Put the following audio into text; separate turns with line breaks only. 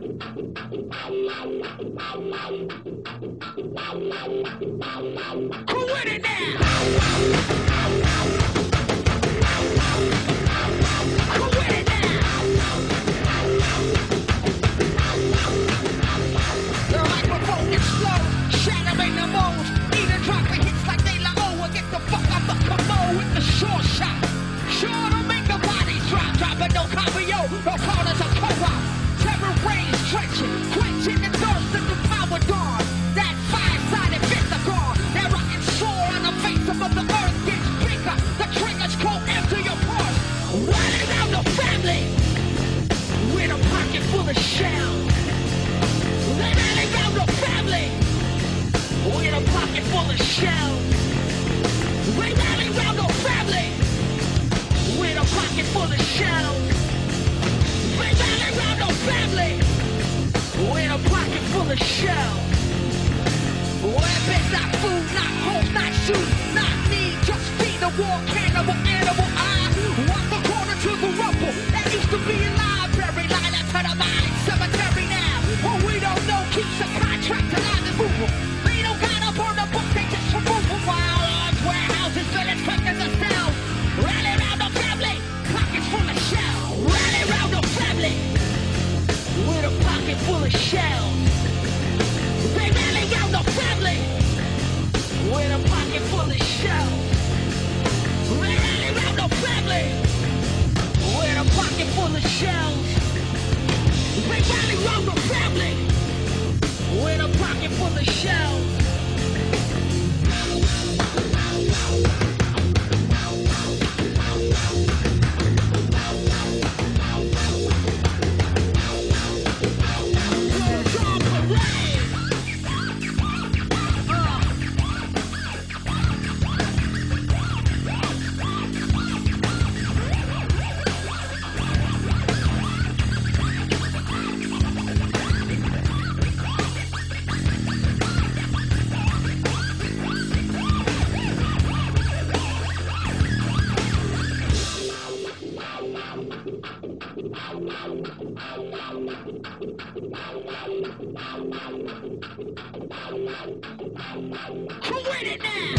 Who in it now? We rally our family with a pocket full of shells. We rally our family with a pocket full of shells. Weapons, not food, not home, not shoes, not need, just feed the war cannibal animal. pocket full of shells. They really got no family with a pocket full of shells. Quit it now!